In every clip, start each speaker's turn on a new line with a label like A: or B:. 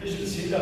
A: Pesquisita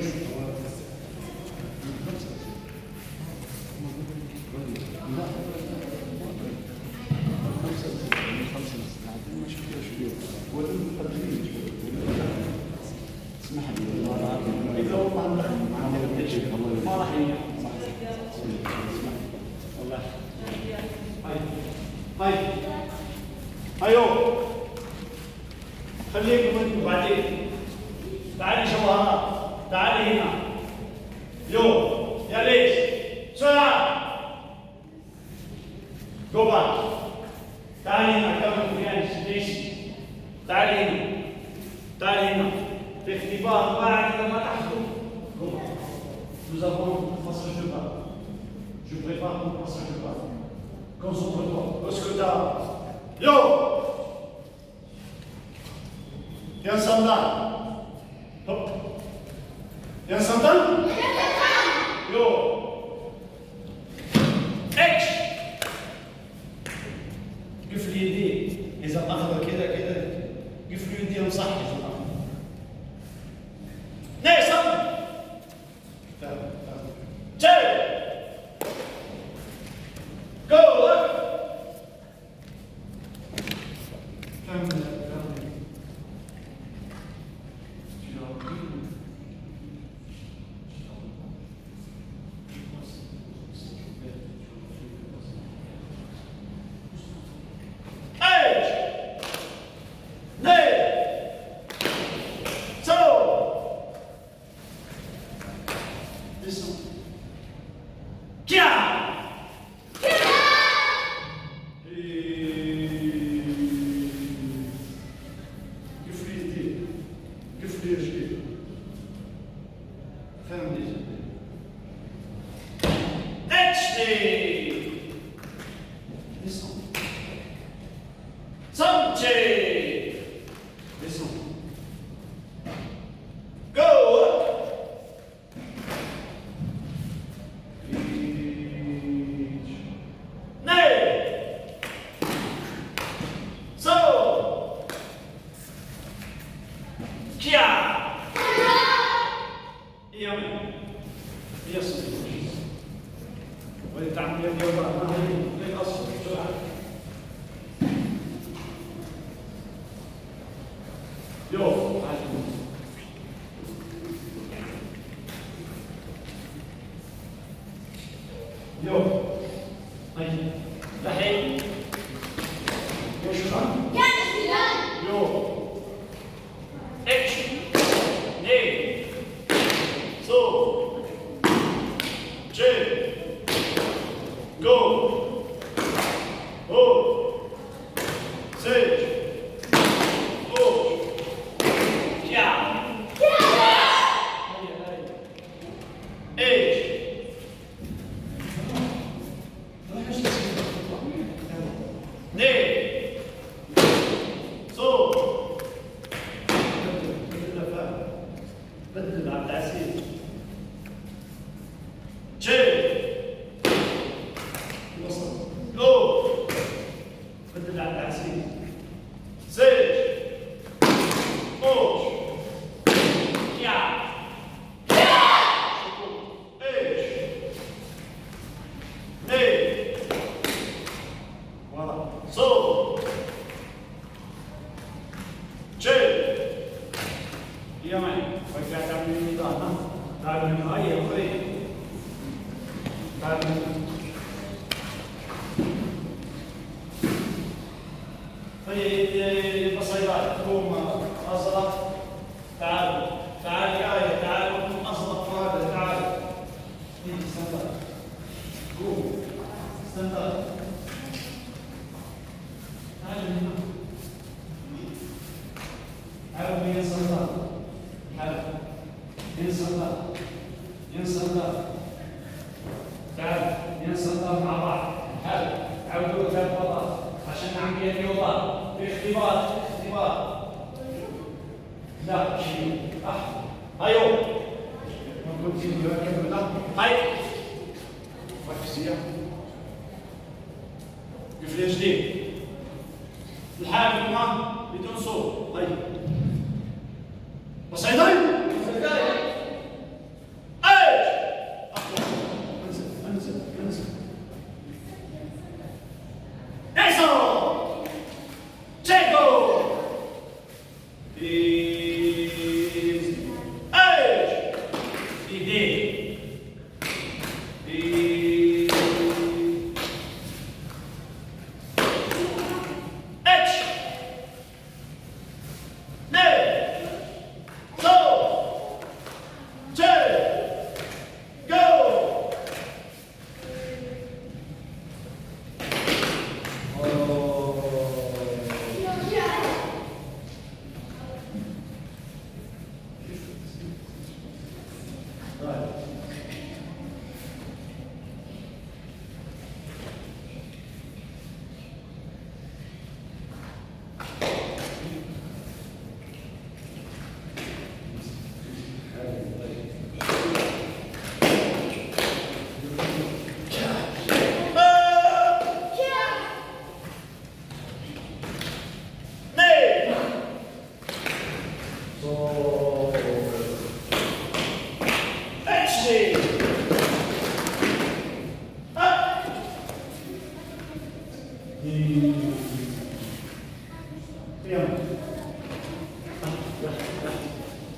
A: Thank you. شوهرات تعالي هنا يو يا ليش بسرعة جو باك تعالي هنا كمل فيها ليش تعالي هنا تعالي هنا في اختبار بعد لما تحضر Nous avons une façon de parler. Je prépare mon passage de parole. Concentre-toi. Parce que t'as. Yo Y'a un sandal. Hop. Y'a un sandal Yo Ex قفل يديه إذا أخذ كذا كذا قفل يديه وصح يا جماعة نعم صلي فاهم فاهم جاي Go! Look! Femme, Yo. Imagina. طيب بصيرات تقوم ازرق تعال تعال يا آية تعال ازرق هذا تعال استنى قوم. استنى عملية في اختبار اختبار لا آه هايو ما كنت يركب لا هاي ركز يا قفل جديد الحاكم ما؟ بدون صوت. طيب. وصيدلي إيش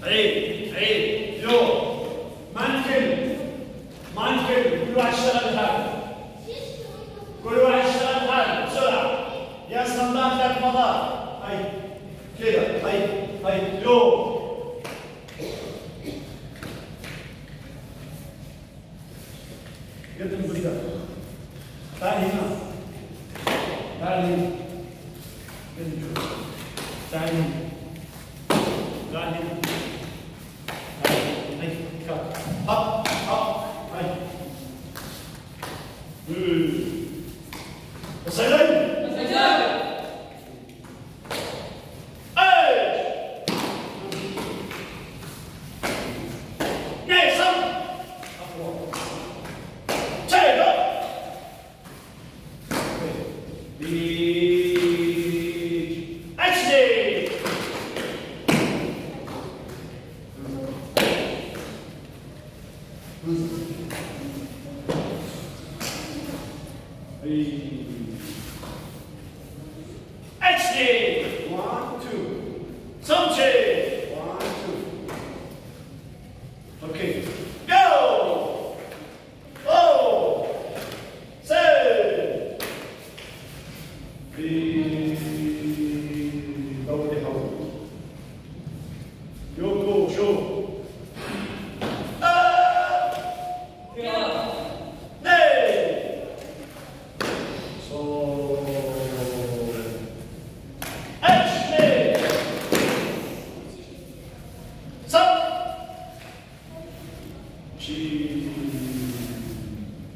A: Eğil, eğil, yok. Mankel, mankel, kulaçlara tak. Kulaçlara tak, sıra. Ya sandan yapmada. Hayır, kira, şey, hayır, hayır, yok. Gidin burada. Tarihine. Tarihine. Gidin şurada. Tarihine. Tarihine. see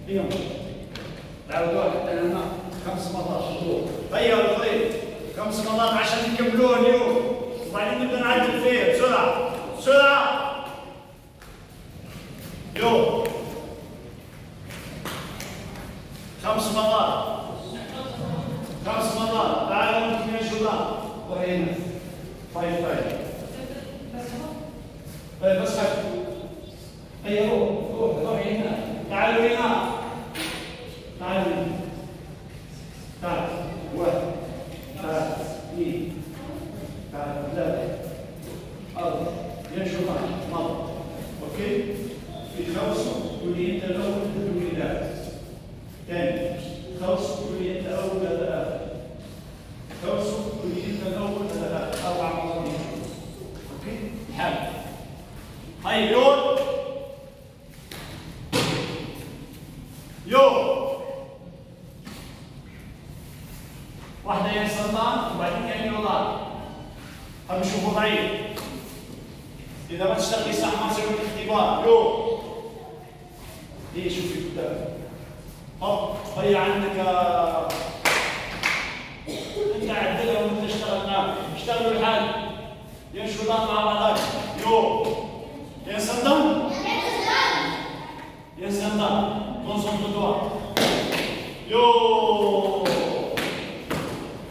A: اليوم. دعوتوها حتى لنا خمس مرات طيب الخير خمس مرات عشان تكملوها اليوم. وبعدين نبدأ نعدل فيه بسرعة. حلو هاي يور. يور. واحدة يا سلطان وبعدين يا يولان هذا شوفوا ضعيف إذا ما تشتغلي صح ما تسوي الاختبار يو إيه شوفي قدام هوب هي عندك آه، أنت عدلها وأنت اشتغل معك اشتغلوا Ben şuradan mabada Yok. Ben senden. Ben senden. Ton son tutuva. Yok.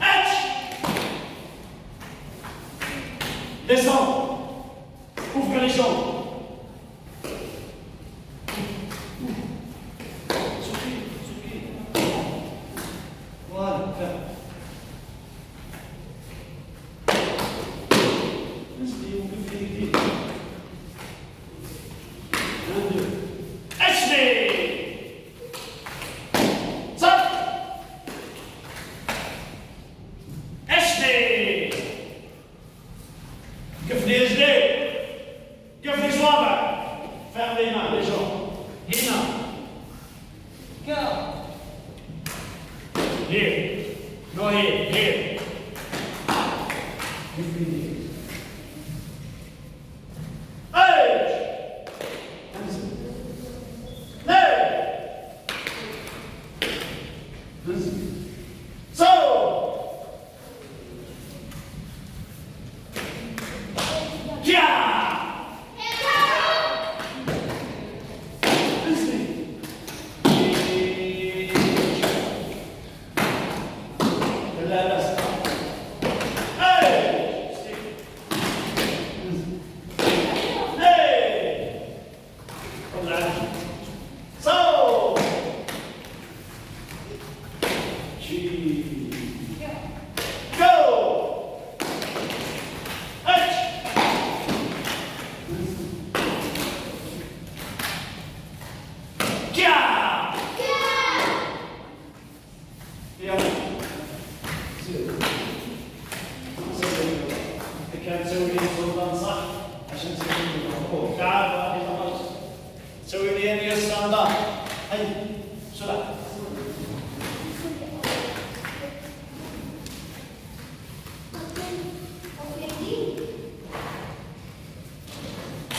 A: Aç. Descends. Ouvre les jambes. 1、2、の1、2。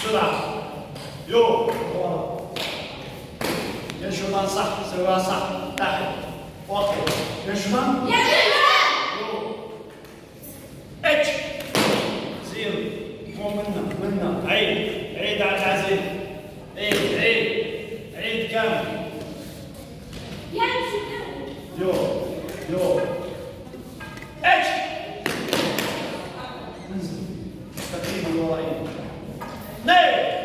A: بسرعة يو. ورا ينشمان صح سوا صح. تحت. أوكي. ينشمان ينشمان يو. إتش. زيرو مو منا منا. عيد. عيد على العزيز. عيد عيد. عيد كامل. يو. يو. إتش. انزل. تقريبا ورا Nay.